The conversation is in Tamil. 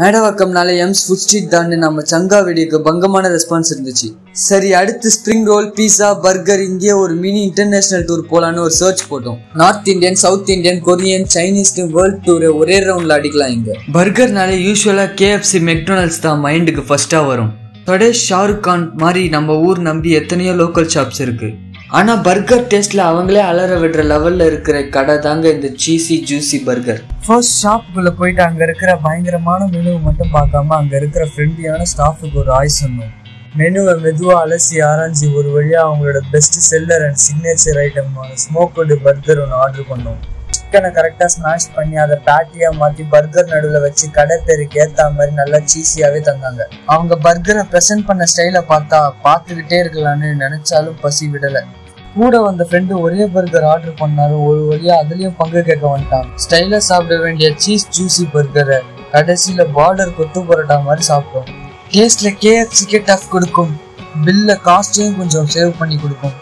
மேடவாக்கம்னால எம்ஸ் ஃபுட் ஸ்ட்ரீட் தாண்டி நம்ம சங்கா வெடிக்கு பங்கமான ரெஸ்பான்ஸ் இருந்துச்சு. சரி அடுத்து ஸ்ப்ரிங் ரோல் பீஸா பர்கர் இங்கே ஒரு மினி இன்டர்நேஷனல் டூர் போலான்னு ஒரு சர்ச் போட்டோம். North Indian south Indian Korean சைனீஸ்னு world டூரை ஒரே ரவுண்ட்ல அடிக்கலாம் இங்க. பர்கர்னாலே யூஸ்வலா கேஎஃப்சி மெக்டொனால்ட்ஸ் தான் மைண்டுக்கு ஃபர்ஸ்டா வரும். தொடே ஷாருக் கான் மாதிரி நம்ம ஊர் நம்பி எத்தனையோ லோக்கல் ஷாப்ஸ் இருக்கு. ஆனால் பர்கர் டேஸ்ட்ல அவங்களே அலற விடுற லெவல்ல இருக்கிற கடை தாங்க இந்த சீசி ஜூசி பர்கர் ஃபர்ஸ்ட் ஷாப்புக்குள்ள போயிட்டு அங்க இருக்கிற பயங்கரமான மெனுவை மட்டும் பார்க்காம அங்க இருக்கிற ஃப்ரெண்ட்லியான ஸ்டாஃபுக்கு ஒரு ஆய் சொன்னோம் மெனுவை மெதுவாக அலசி ஆராய்ஞ்சி ஒரு வழியாக அவங்களோட பெஸ்ட் செல்லர் அண்ட் சிக்னேச்சர் ஐட்டமான ஸ்மோக்கோடு பர்கர் ஒன்று ஆர்டர் பண்ணோம். சிக்கனை கரெக்டாக ஸ்மாஷ் பண்ணி அதை பேட்டியாக மாற்றி பர்கர் நடுவில் வச்சு கடை பேருக்கு ஏற்ற மாதிரி நல்லா சீசியாகவே தந்தாங்க. அவங்க பர்கரை ப்ரெசென்ட் பண்ண ஸ்டைலை பார்த்தா பார்த்துக்கிட்டே இருக்கலாம்னு நினச்சாலும் பசி விடலை. கூட வந்த ஃப்ரெண்டு ஒரே பர்கர் ஆர்டர் பண்ணாரு. ஒரு வழியா அதுலயும் பங்கு கேட்க வந்துட்டான். ஸ்டைலா சாப்பிட வேண்டிய சீஸ் ஜூசி பர்கரை கடைசியில பார்டர் கொத்து பரோட்டா மாதிரி சாப்பிட்டோம். கேஸ்ல கேஎஃப்சிக்கே டஃப் கொடுக்கும். பில்ல காஸ்டையும் கொஞ்சம் சேவ் பண்ணி கொடுக்கும்.